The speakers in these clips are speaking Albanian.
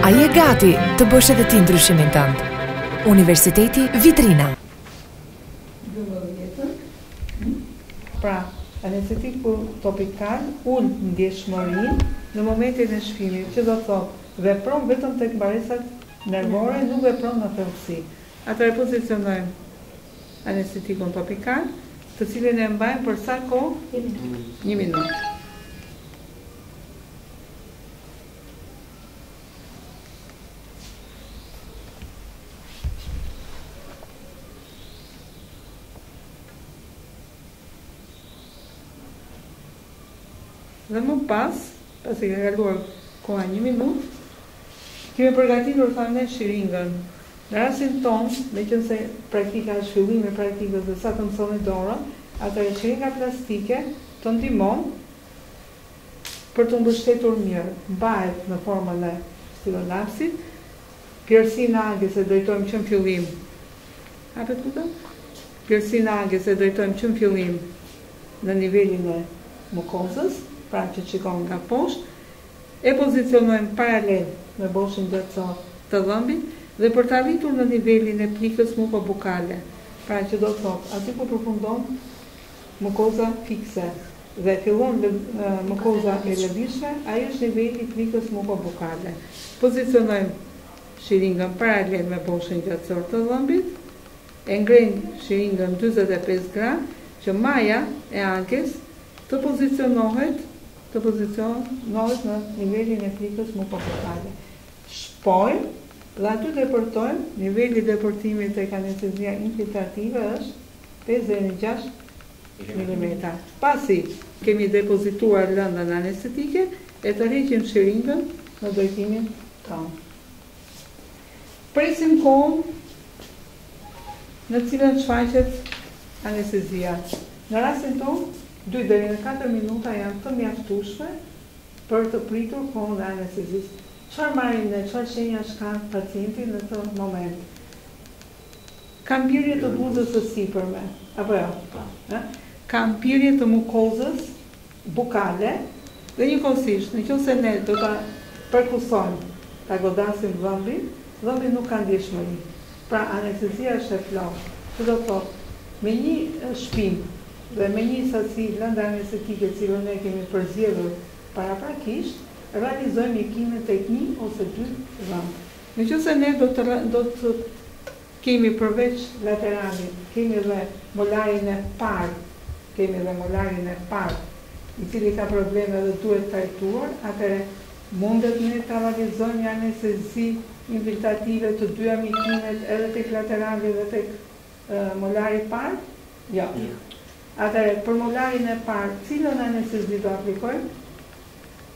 A je gati të bësh edhe ti ndryshimin tënd? Universiteti Vitrina. Pra, anestetiku topikal ul ndjeshmërinë në momentin e shpimit, që do të thotë, vepron vetëm tek mbaresat nervore, nuk vepron në thellësi. Atëherë pozicionojmë. Anestetikun topikal, të cilin e mbajmë për sa kohë? Një minutë. Një minutë. Dhe më pas, pasi ka kaluar koha një minutë, Kemi përgatitur, thamë ne, shiringën. Në rastin tonë, meqenëse praktika është fillimi i praktikës dhe sa të mësoni dora, atëherë shiringa plastike të ndihmon për t'u mbështetur mirë. Mbahet në formën e stilolapsit. Pjerrësinë e ages e drejtojmë që në fillim. Hapet këtu? Pjerrësinë e ages e drejtojmë që në fillim në nivelin e mukozës, pra që shikon nga poshtë. e pozicionojmë paralel me boshtin gjatësor të dhëmbit dhe për të arritur në nivelin e plikës mukobukale, pra që do të thotë aty ku përfundon mukoza fikse dhe fillon mukoza e lëvizshme, ai është niveli i plikës mukobukale. Pozicionojmë shiringën paralel me boshtin gjatësor të dhëmbit, e ngremë shiringën dyzet e pesë gradë që maja e ages të pozicionohet Të pozicionohet në nivelin e plikës mukobukale. Shpojmë dhe aty depërtojmë, niveli i depërtimit tek anestezia infiltrative është pesë deri në gjashtë milimetra. Pasi kemi depozituar lëndën anestetike, e tërheqim shiringën në drejtimin tonë. Presim kohën në cilën shfaqet anestezia. Në rastin tonë, dy deri në katër minuta janë të mjaftueshme për të pritur kohën e anestezisë. Çfarë marrim ne, çfarë shenjash ka pacienti në këtë moment? Ka mpirje të buzës së sipërme, apo jo? Ka mpirje të mukozës. bukale dhe njëkohësisht në qoftë se ne do ta perkusojmë, ta godasim dhëmbin, dhëmbi nuk ka ndjeshmëri. Pra anestezia është e plotë, që do të thotë me një shpim dhe me një sasi lëndë anestetike të cilën ne kemi përzgjedhur paraprakisht, realizojmë mjekimin tek një ose dy dhëmbë. Në qoftë se ne do të do të. Kemi përveç lateralit kemi dhe molarin e parë kemi dhe molarin e parë i cili ka probleme dhe duhet trajtuar atëherë mundet ne ta realizojmë një anestezi infiltrative të dyja mjekimet edhe tek laterali dhe tek molari i parë? Jo. Atëherë për molarin e parë cilën anestezi do aplikojmë?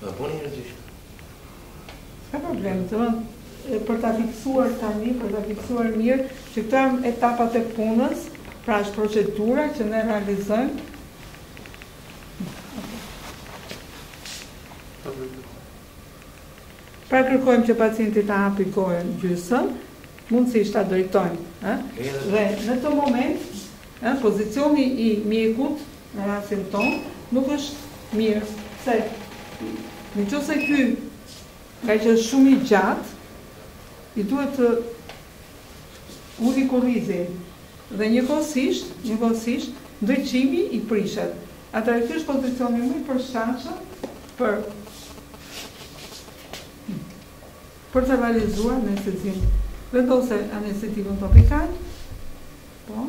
Dhe po një gjë. S'ka problem, të vënd, për ta fiksuar tani, për ta fiksuar mirë, që këto janë etapat e punës, pra është procedura që ne realizojmë. Pra kërkojmë që pacienti ta hapi gojën gjysmë, mundësisht ta drejtojmë. Dhe në atë moment, pozicioni i mjekut, Në rastin tonë nuk është mirë se në qoftë se ky ngaqë është shumë i gjatë i duhet të uli kurrizi dhe njëkohësisht njëkohësisht ndriçimi i prishet atëherë ky është pozicioni më i përshtatshëm për për të realizuar anestezin vendose anestetikun topikal po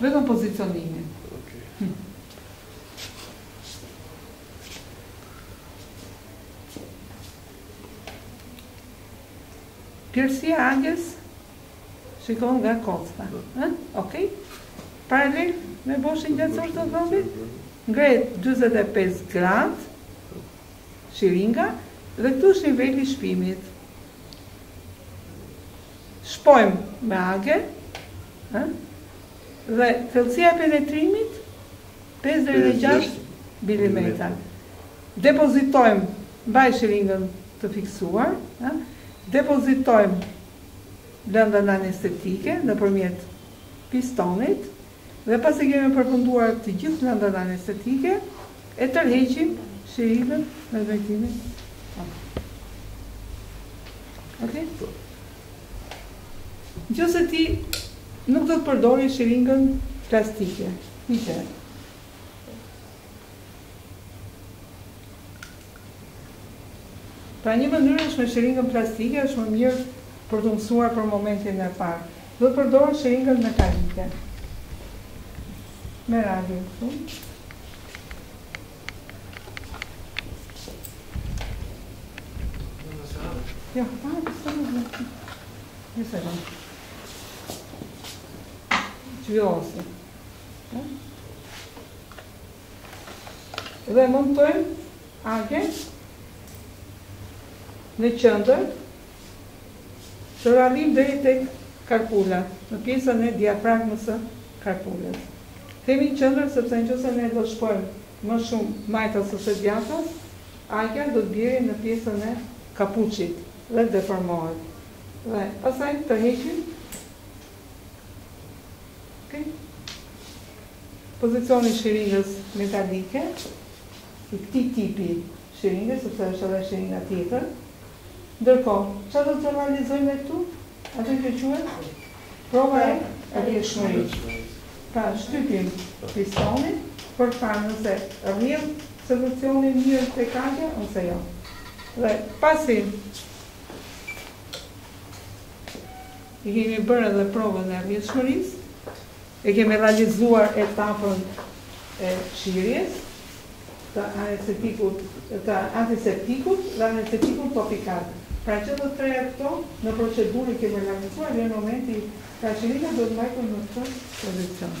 Vetëm pozicionimi. Pjerrësia e ages shikon nga kocka. Ëh? Okej. Paralel me boshin gjatësor të dhëmbit, ngrihet 45 gradë shiringa dhe këtu është niveli i shpimit. Shpojmë me age, ë? Dhe thellësia e penetrimit pesë deri në gjashtë milimetra. Depozitojmë, mbaj shiringën të fiksuar, ë? Depozitojmë lëndën anestetike nëpërmjet pistonit. Dhe pasi kemi përfunduar të gjithë lëndën anestetike, e tërheqim shiringën në drejtimin tënd. Okej? Jo se ti nuk do të përdorësh shiringën plastike, hiqe. Pra një mënyrë është me shiringën plastike është më mirë për të mësuar për momentin e parë do të përdorë shiringën metalike me radhë këtu Ja, pa, të së në zhëtë. Një se në. Që vjo ose. dhe montojmë agen në qëndër që të dalim deri tek karpula, në pjesën e diafragmës së karpulës. Themi qëndër sepse në qoftë se ne do shpojmë më shumë majtas ose djathtas, agja do të bjeri në pjesën e kapuçit dhe deformohet. Dhe pastaj tërheqim Pozicioni i shiringës metalike, i këtij tipi shiringe, sepse është edhe shiringa tjetër. Ndërkohë, çfarë do të realizojmë ne këtu? Atë që quhet prova e rrjedhshmërisë. Pra, shtypim pistonin për të parë nëse rrjedh solucioni mirë tek agja ose jo. Dhe pasi. I kemi bërë edhe provën e rrjedhshmërisë, e kemi realizuar etapën e fshirjes, të antiseptikut dhe anestetikun topikal. Pra që të treja këto në procedurë i kemi realizuar dhe në momentin pra shiringa duhet mbajtur në këtë pozicion.